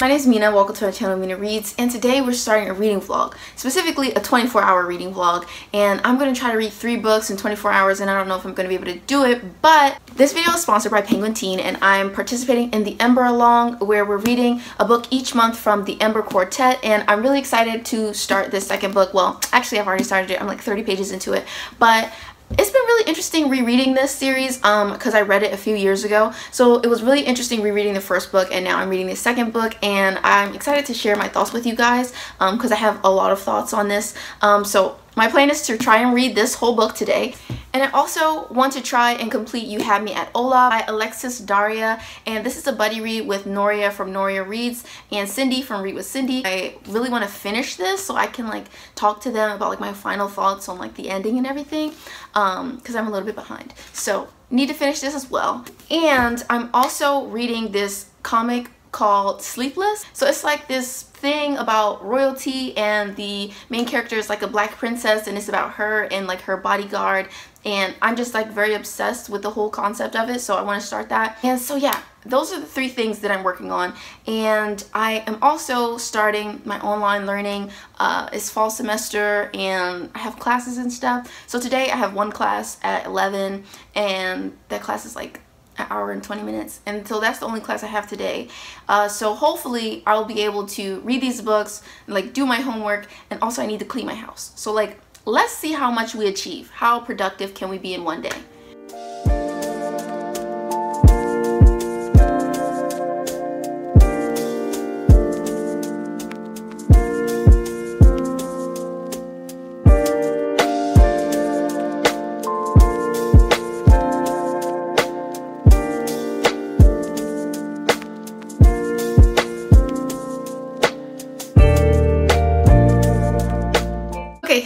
My name is Mina, welcome to my channel Mina Reads, and today we're starting a reading vlog, specifically a 24 hour reading vlog, and I'm going to try to read three books in 24 hours and I don't know if I'm going to be able to do it, but this video is sponsored by Penguin Teen and I'm participating in the Ember Along where we're reading a book each month from the Ember Quartet. And I'm really excited to start this second book. Well, actually I've already started it, I'm like 30 pages into it, but it's been really interesting rereading this series um because I read it a few years ago so it was really interesting rereading the first book and now I'm reading the second book and I'm excited to share my thoughts with you guys um because I have a lot of thoughts on this um so my plan is to try and read this whole book today. And I also want to try and complete You Had Me at Hola by Alexis Daria. And this is a buddy read with Noria from Noria Reads and Cindy from Read with Cindy. I really want to finish this so I can like talk to them about like my final thoughts on like the ending and everything. Um, because I'm a little bit behind. So need to finish this as well. And I'm also reading this comic called Sleepless. So it's like this thing about royalty and the main character is like a black princess and it's about her and like her bodyguard and I'm just like very obsessed with the whole concept of it so I want to start that. And so yeah, those are the three things that I'm working on and I am also starting my online learning. Uh, it's fall semester and I have classes and stuff. So today I have one class at 11 and that class is like an hour and 20 minutes and so that's the only class I have today uh, so hopefully I'll be able to read these books like do my homework and also I need to clean my house so like let's see how much we achieve. How productive can we be in one day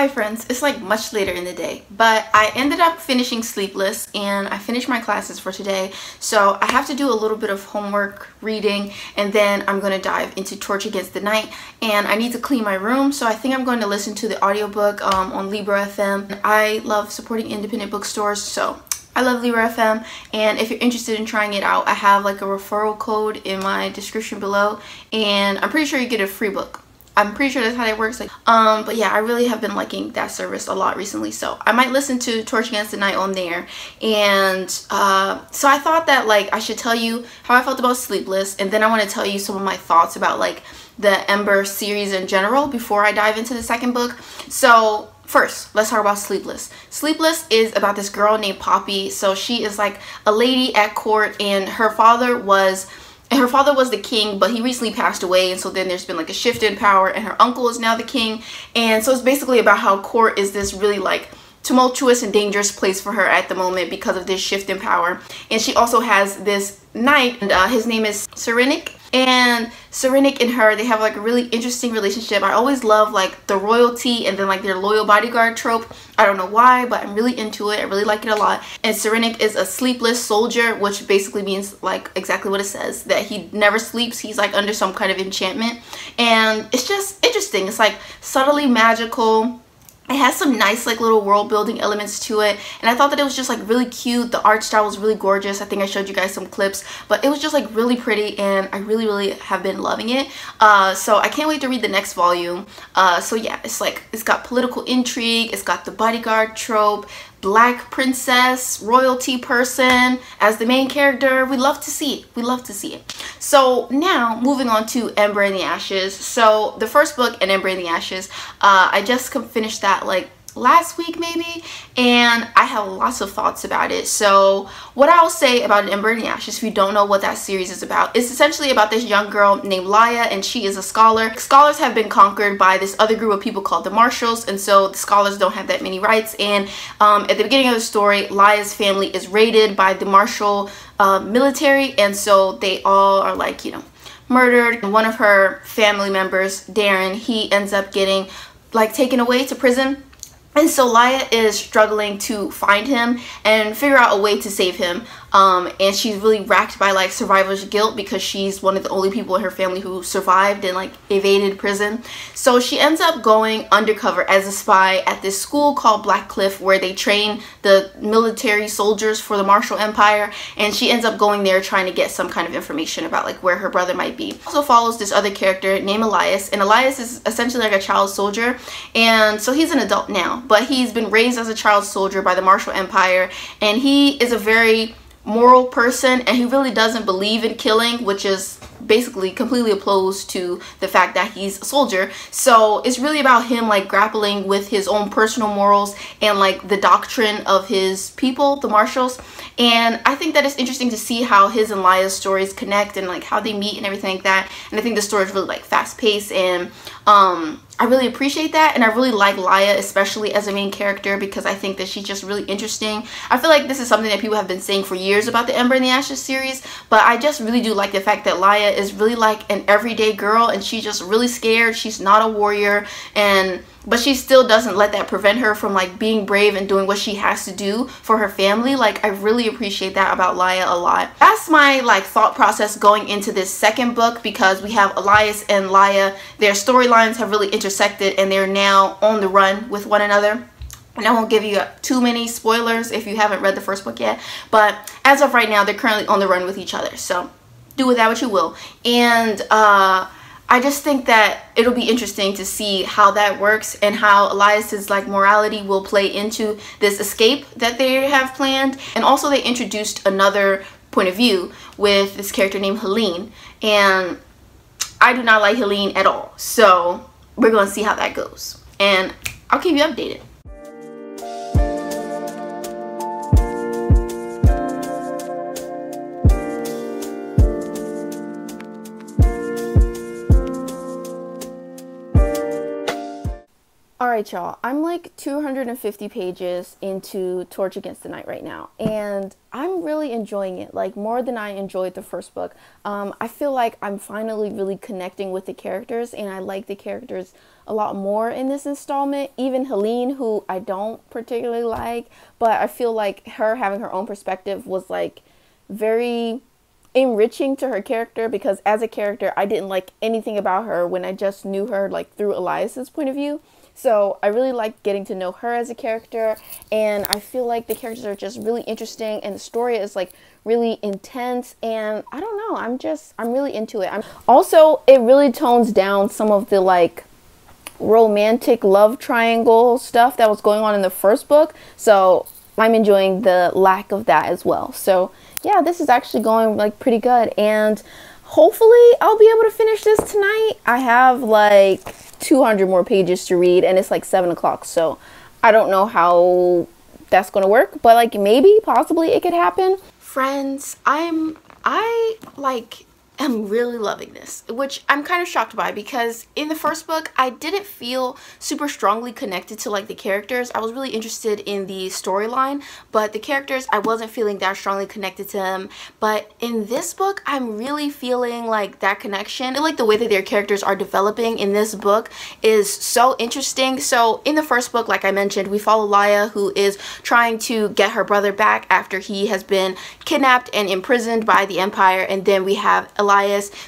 hi friends. It's like much later in the day, but I ended up finishing Sleepless and I finished my classes for today. So I have to do a little bit of homework, reading, and then I'm going to dive into Torch Against the Night. And I need to clean my room, so I think I'm going to listen to the audiobook um, on Libro FM. I love supporting independent bookstores, so I love Libro FM and if you're interested in trying it out I have like a referral code in my description below and I'm pretty sure you get a free book I'm pretty sure that's how that works. Like, um, but yeah, I really have been liking that service a lot recently. So I might listen to Torch Against the Night on there. And uh, so I thought that like I should tell you how I felt about Sleepless, and then I want to tell you some of my thoughts about like the Ember series in general before I dive into the second book. So First, let's talk about Sleepless. Sleepless is about this girl named Poppy. So she is like a lady at court and her father was and her father was the king but he recently passed away and so then there's been like a shift in power and her uncle is now the king. And so it's basically about how court is this really like tumultuous and dangerous place for her at the moment because of this shift in power. And she also has this knight and uh, his name is Cyrenic and Cyrenic and her they have like a really interesting relationship. I always love like the royalty and then like their loyal bodyguard trope. I don't know why but I'm really into it. I really like it a lot. And Cyrenic is a sleepless soldier which basically means like exactly what it says that he never sleeps. He's like under some kind of enchantment. And it's just interesting. It's like subtly magical it has some nice like little world building elements to it. And I thought that it was just like really cute. The art style was really gorgeous. I think I showed you guys some clips. But it was just like really pretty and I really really have been loving it. Uh, so I can't wait to read the next volume. Uh, so yeah it's like it's got political intrigue. It's got the bodyguard trope black princess royalty person as the main character. We love to see it. We love to see it. So now moving on to ember in the ashes. So the first book an ember in the ashes uh, i just finished that like last week maybe and I have lots of thoughts about it. So what I'll say about an Ember in the Ashes if you don't know what that series is about it's essentially about this young girl named Laia and she is a scholar. Scholars have been conquered by this other group of people called the Martials and so the scholars don't have that many rights and um, at the beginning of the story Laia's family is raided by the Martial uh, military and so they all are like you know murdered. One of her family members Darin he ends up getting like taken away to prison and so Laia is struggling to find him and figure out a way to save him. Um, and she's really racked by like survivor's guilt because she's one of the only people in her family who survived and like evaded prison. So she ends up going undercover as a spy at this school called Blackcliff where they train the military soldiers for the Martial Empire. And she ends up going there trying to get some kind of information about like where her brother might be. Also follows this other character named Elias. And Elias is essentially like a child soldier. And so he's an adult now. But he's been raised as a child soldier by the Martial Empire. And he is a very moral person and he really doesn't believe in killing which is basically completely opposed to the fact that he's a soldier. So it's really about him like grappling with his own personal morals and like the doctrine of his people the martials. And i think that it's interesting to see how his and Laia's stories connect and like how they meet and everything like that. And i think the story is really like fast paced and um I really appreciate that and I really like Laia especially as a main character because I think that she's just really interesting. I feel like this is something that people have been saying for years about the Ember and the Ashes series but I just really do like the fact that Laia is really like an everyday girl and she's just really scared. She's not a warrior and but she still doesn't let that prevent her from like being brave and doing what she has to do for her family like i really appreciate that about laia a lot that's my like thought process going into this second book because we have elias and laia their storylines have really intersected and they're now on the run with one another and I won't give you too many spoilers if you haven't read the first book yet. But as of right now, they're currently on the run with each other. So do with that what you will. And uh, I just think that it'll be interesting to see how that works and how Elias's like morality will play into this escape that they have planned. And also they introduced another point of view with this character named Helene. And I do not like Helene at all. So we're to see how that goes. And I'll keep you updated. Alright y'all, I'm like 250 pages into Torch Against the Night right now, and I'm really enjoying it, like more than I enjoyed the first book. Um, I feel like I'm finally really connecting with the characters, and I like the characters a lot more in this installment. Even Helene, who I don't particularly like, but I feel like her having her own perspective was like very enriching to her character because as a character I didn't like anything about her when I just knew her like through Elias's point of view. So I really like getting to know her as a character, and I feel like the characters are just really interesting, and the story is like really intense. And I don't know, I'm just I'm really into it. I'm also it really tones down some of the like romantic love triangle stuff that was going on in the first book. So I'm enjoying the lack of that as well. So yeah, this is actually going like pretty good, and hopefully I'll be able to finish this tonight. I have like 200 more pages to read and it's like 7 o'clock so i don't know how that's gonna work but like maybe possibly it could happen. Friends i'm i like am really loving this, which I'm kind of shocked by because in the first book, I didn't feel super strongly connected to like the characters. I was really interested in the storyline, but the characters, I wasn't feeling that strongly connected to them. But in this book, I'm really feeling like that connection. Like the way that their characters are developing in this book is so interesting. So in the first book, like I mentioned, we follow Laia who is trying to get her brother back after he has been kidnapped and imprisoned by the Empire. And then we have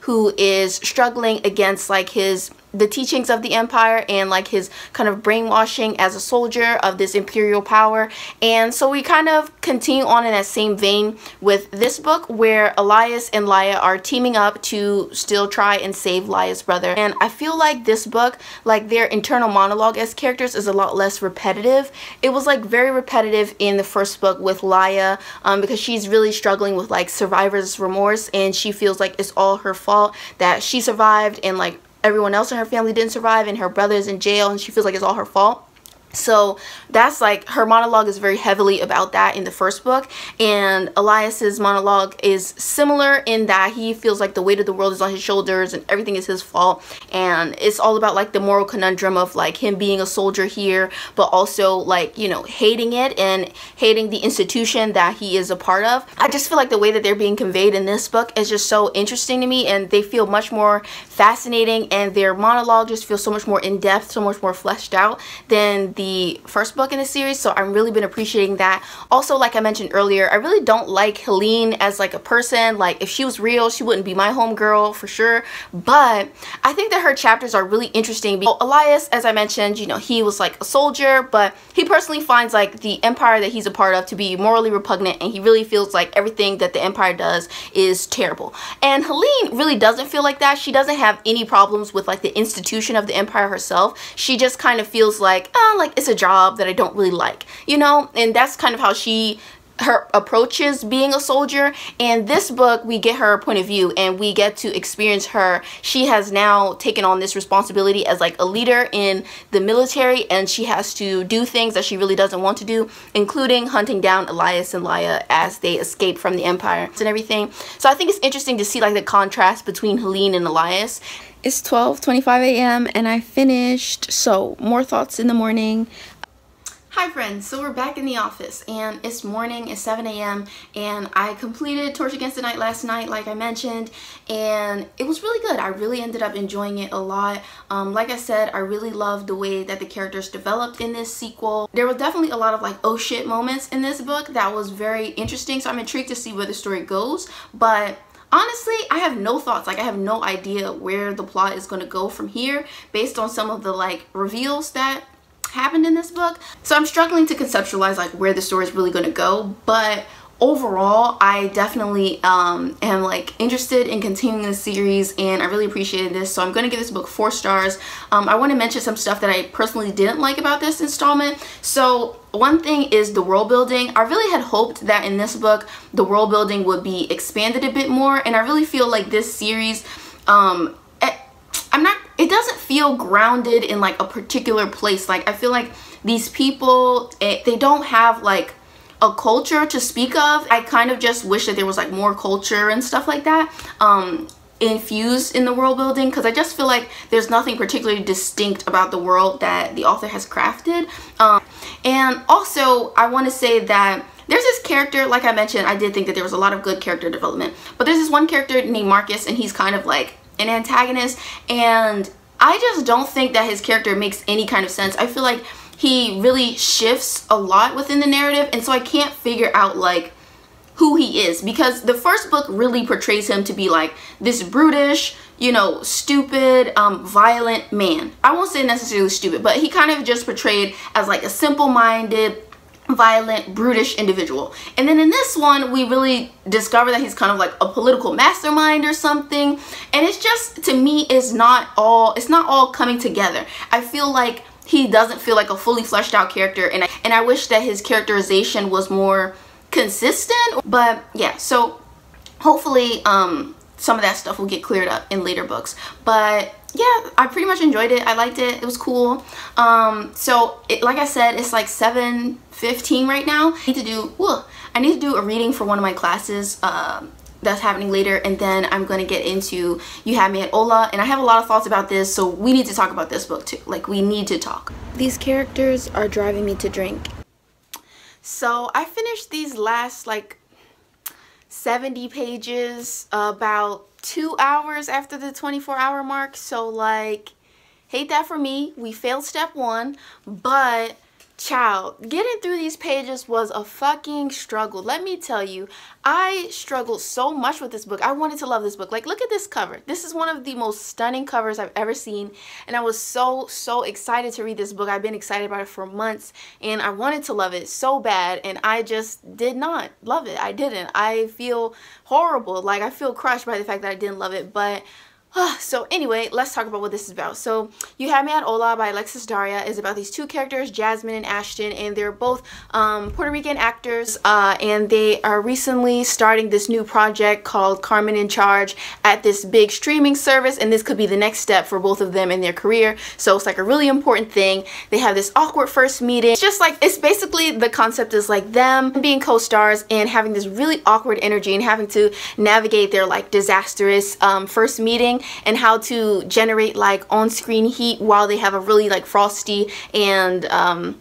who is struggling against like his the teachings of the empire and like his kind of brainwashing as a soldier of this imperial power. And so we kind of continue on in that same vein with this book where Elias and Laia are teaming up to still try and save Laia's brother. And I feel like this book like their internal monologue as characters is a lot less repetitive. It was like very repetitive in the first book with Laia um, because she's really struggling with like survivor's remorse and she feels like it's all her fault that she survived and like everyone else in her family didn't survive and her brother is in jail and she feels like it's all her fault so that's like her monologue is very heavily about that in the first book and Elias's monologue is similar in that he feels like the weight of the world is on his shoulders and everything is his fault and it's all about like the moral conundrum of like him being a soldier here but also like you know hating it and hating the institution that he is a part of. I just feel like the way that they're being conveyed in this book is just so interesting to me and they feel much more fascinating and their monologue just feels so much more in depth so much more fleshed out than the first book in the series, so I've really been appreciating that. Also, like I mentioned earlier, I really don't like Helene as like a person. Like if she was real, she wouldn't be my homegirl for sure. But I think that her chapters are really interesting. Elias, as I mentioned, you know, he was like a soldier, but he personally finds like the empire that he's a part of to be morally repugnant and he really feels like everything that the empire does is terrible. And Helene really doesn't feel like that. She doesn't have any problems with like the institution of the empire herself. She just kind of feels like, oh, like it's a job that I don't really like, you know? And that's kind of how she her approaches being a soldier. And this book we get her point of view and we get to experience her. She has now taken on this responsibility as like a leader in the military and she has to do things that she really doesn't want to do including hunting down Elias and Laia as they escape from the empire and everything. So I think it's interesting to see like the contrast between Helene and Elias it's 12:25 a.m. and I finished so more thoughts in the morning Hi friends, so we're back in the office and it's morning, it's 7 a.m. and I completed Torch Against the Night last night like I mentioned and it was really good. I really ended up enjoying it a lot. Um, like I said, I really loved the way that the characters developed in this sequel. There were definitely a lot of like oh shit moments in this book that was very interesting so I'm intrigued to see where the story goes but honestly i have no thoughts like i have no idea where the plot is going to go from here based on some of the like reveals that happened in this book. So I'm struggling to conceptualize like where the story is really going to go, but overall I definitely um, am like interested in continuing the series and I really appreciated this so I'm going to give this book four stars. Um, I want to mention some stuff that I personally didn't like about this installment. So one thing is the world building. I really had hoped that in this book the world building would be expanded a bit more and I really feel like this series um, I'm not, it doesn't feel grounded in like a particular place. Like I feel like these people, it, eh, they don't have like a culture to speak of. I kind of just wish that there was like more culture and stuff like that. Um, infused in the world building because I just feel like there's nothing particularly distinct about the world that the author has crafted. Um, and also, I want to say that there's this character, like I mentioned, I did think that there was a lot of good character development, but there's this one character named Marcus and he's kind of like an antagonist and I just don't think that his character makes any kind of sense. I feel like he really shifts a lot within the narrative and so I can't figure out like who he is because the first book really portrays him to be like this brutish, you know, stupid, um, violent man. I won't say necessarily stupid, but he kind of just portrayed as like a simple-minded, violent, brutish individual. And then in this one, we really discover that he's kind of like a political mastermind or something. And it's just, to me, it's not all, it's not all coming together. I feel like he doesn't feel like a fully fleshed out character. And I, and I wish that his characterization was more consistent. But yeah, so hopefully um, some of that stuff will get cleared up in later books. But yeah, I pretty much enjoyed it. I liked it. It was cool. Um, so, it, like I said, it's like 7.15 right now. I need to do, whoa, I need to do a reading for one of my classes um, that's happening later. And then I'm going to get into You Have Me at Hola. And I have a lot of thoughts about this, so we need to talk about this book too. Like, we need to talk. These characters are driving me to drink. So, I finished these last, like, 70 pages about two hours after the 24 hour mark. So like, hate that for me. We failed step one, but Child, getting through these pages was a fucking struggle. Let me tell you, I struggled so much with this book. I wanted to love this book. Like, look at this cover. This is one of the most stunning covers I've ever seen. And I was so, so excited to read this book. I've been excited about it for months. And I wanted to love it so bad. And I just did not love it. I didn't. I feel horrible. Like, I feel crushed by the fact that I didn't love it. But so anyway, let's talk about what this is about. So You Had Me at Hola by Alexis Daria is about these two characters, Jasmine and Ashton, and they're both um, Puerto Rican actors, uh, and they are recently starting this new project called Carmen in Charge at this big streaming service, and this could be the next step for both of them in their career. So it's like a really important thing. They have this awkward first meeting. It's just like, it's basically, the concept is like them being co-stars and having this really awkward energy and having to navigate their like disastrous um, first meeting and how to generate like on-screen heat while they have a really like frosty and um,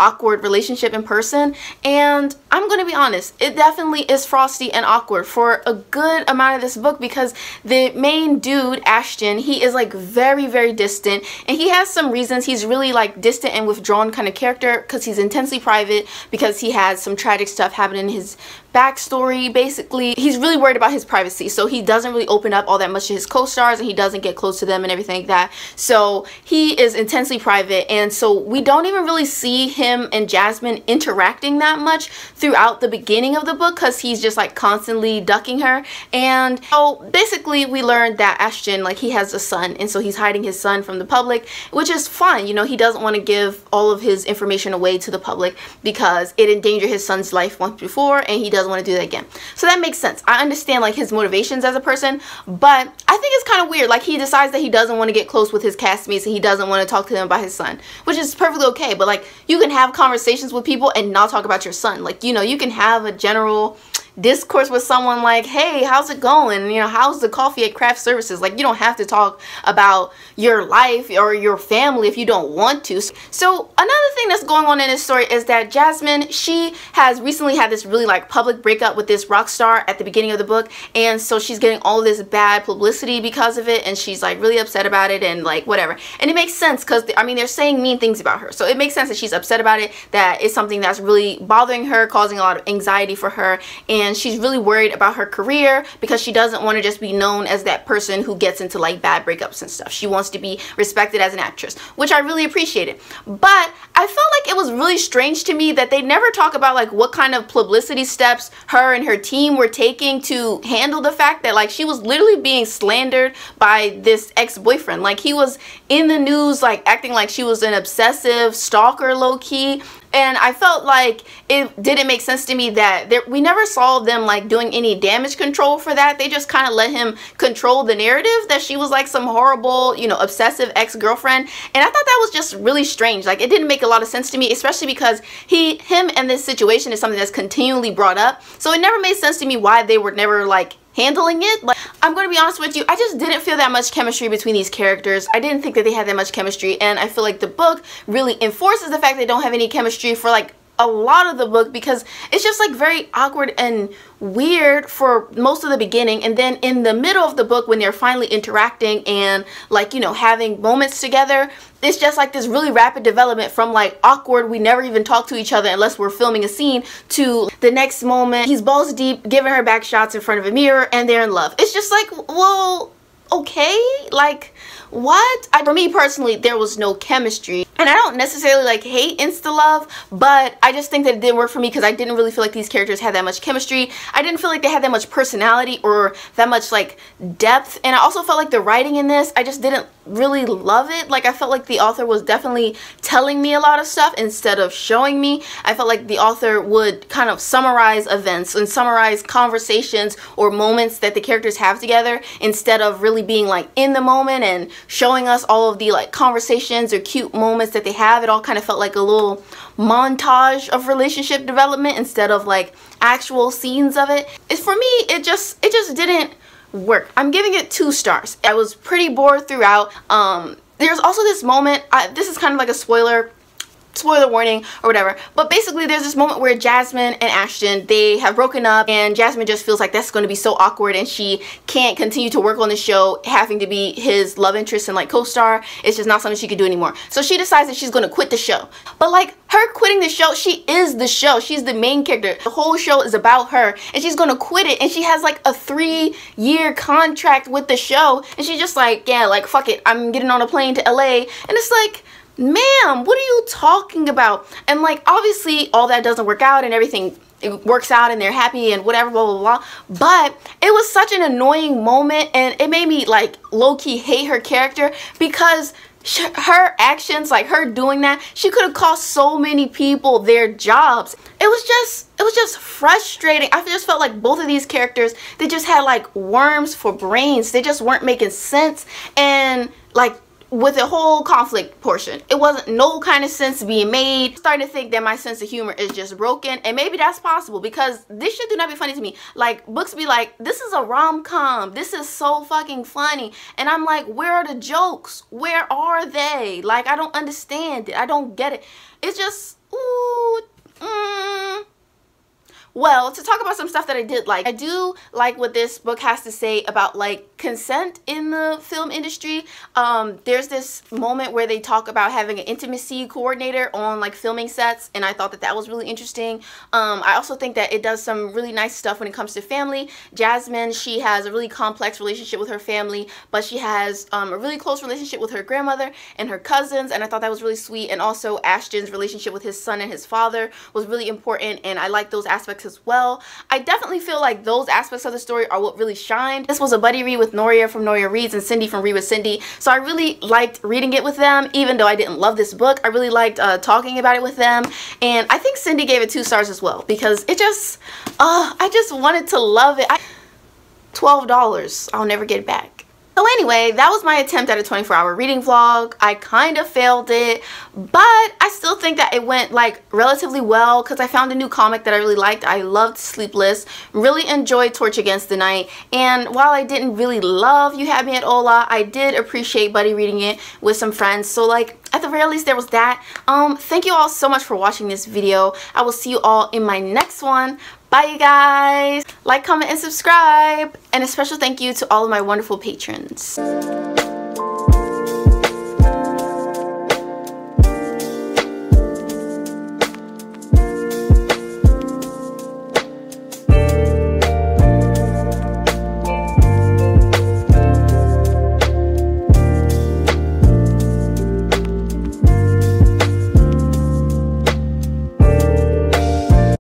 awkward relationship in person. And I'm gonna be honest it definitely is frosty and awkward for a good amount of this book because the main dude Ashton he is like very very distant. And he has some reasons. He's really like distant and withdrawn kind of character because he's intensely private because he has some tragic stuff happening in his backstory. Basically he's really worried about his privacy so he doesn't really open up all that much to his co-stars and he doesn't get close to them and everything like that. So he is intensely private and so we don't even really see him and Jasmine interacting that much throughout the beginning of the book because he's just like constantly ducking her. And so basically we learned that Ashton like he has a son and so he's hiding his son from the public which is fine you know he doesn't want to give all of his information away to the public because it endangered his son's life once before and he doesn't doesn't want to do that again. So that makes sense. I understand like his motivations as a person, but I think it's kind of weird. Like he decides that he doesn't want to get close with his castmates and he doesn't want to talk to them about his son, which is perfectly okay. But like you can have conversations with people and not talk about your son. Like, you know, you can have a general discourse with someone like, hey, how's it going? You know, how's the coffee at craft services? Like, you don't have to talk about your life or your family if you don't want to. So another thing that's going on in this story is that Jasmine, she has recently had this really like public breakup with this rock star at the beginning of the book. And so she's getting all this bad publicity because of it. And she's like really upset about it and like whatever. And it makes sense because, I mean, they're saying mean things about her. So it makes sense that she's upset about it, that it's something that's really bothering her, causing a lot of anxiety for her. And and she's really worried about her career because she doesn't want to just be known as that person who gets into like bad breakups and stuff. She wants to be respected as an actress, which I really appreciated. But I felt like it was really strange to me that they never talk about like what kind of publicity steps her and her team were taking to handle the fact that like she was literally being slandered by this ex-boyfriend. Like he was in the news like acting like she was an obsessive stalker low key and I felt like it didn't make sense to me that there, we never saw them like doing any damage control for that. They just kind of let him control the narrative that she was like some horrible, you know, obsessive ex-girlfriend. And I thought that was just really strange. Like it didn't make a lot of sense to me, especially because he, him and this situation is something that's continually brought up. So it never made sense to me why they were never like handling it. Like, I'm going to be honest with you, I just didn't feel that much chemistry between these characters. I didn't think that they had that much chemistry, and I feel like the book really enforces the fact they don't have any chemistry for like a lot of the book because it's just like very awkward and weird for most of the beginning. And then in the middle of the book when they're finally interacting and like you know having moments together it's just like this really rapid development from like awkward we never even talk to each other unless we're filming a scene to the next moment he's balls deep giving her back shots in front of a mirror and they're in love. It's just like well okay? Like what? I, for me personally there was no chemistry and I don't necessarily like hate insta love but I just think that it didn't work for me because I didn't really feel like these characters had that much chemistry. I didn't feel like they had that much personality or that much like depth and I also felt like the writing in this I just didn't really love it. Like I felt like the author was definitely telling me a lot of stuff instead of showing me. I felt like the author would kind of summarize events and summarize conversations or moments that the characters have together instead of really being like in the moment and showing us all of the like conversations or cute moments that they have. It all kind of felt like a little montage of relationship development instead of like actual scenes of it. It's for me, it just it just didn't work. I'm giving it two stars. I was pretty bored throughout. Um, there's also this moment, I, this is kind of like a spoiler spoiler warning or whatever. But basically there's this moment where Jasmine and Ashton they have broken up and Jasmine just feels like that's going to be so awkward and she can't continue to work on the show having to be his love interest and like co-star. It's just not something she can do anymore. So she decides that she's going to quit the show. But like her quitting the show she is the show. She's the main character. The whole show is about her and she's going to quit it and she has like a three year contract with the show and she's just like yeah like fuck it. I'm getting on a plane to LA and it's like ma'am, what are you talking about? And like, obviously all that doesn't work out and everything it works out and they're happy and whatever blah blah blah but it was such an annoying moment and it made me like low-key hate her character because her actions like her doing that she could have cost so many people their jobs. It was just it was just frustrating. I just felt like both of these characters they just had like worms for brains. They just weren't making sense. And like with the whole conflict portion. It wasn't no kind of sense being made. Starting to think that my sense of humor is just broken and maybe that's possible because this shit do not be funny to me. Like books be like, this is a rom-com. This is so fucking funny. And I'm like, where are the jokes? Where are they? Like I don't understand it. I don't get it. It's just Ooh, mm, well, to talk about some stuff that I did like, I do like what this book has to say about like consent in the film industry. Um, there's this moment where they talk about having an intimacy coordinator on like filming sets, and I thought that that was really interesting. Um, I also think that it does some really nice stuff when it comes to family. Jasmine, she has a really complex relationship with her family, but she has um, a really close relationship with her grandmother and her cousins, and I thought that was really sweet. And also Ashton's relationship with his son and his father was really important, and I like those aspects as well. I definitely feel like those aspects of the story are what really shined. This was a buddy read with Noria from Noria Reads and Cindy from Read with Cindy. So I really liked reading it with them, even though I didn't love this book. I really liked uh, talking about it with them. And I think Cindy gave it two stars as well because it just, uh, I just wanted to love it. I, $12. I'll never get it back. So anyway, that was my attempt at a 24 hour reading vlog. I kind of failed it, but I still think that it went like relatively well because I found a new comic that I really liked. I loved Sleepless, really enjoyed Torch Against the Night, and while I didn't really love You Had Me at Hola, I did appreciate buddy reading it with some friends. So like at the very least there was that um thank you all so much for watching this video i will see you all in my next one bye you guys. Like comment and subscribe. And a special thank you to all of my wonderful patrons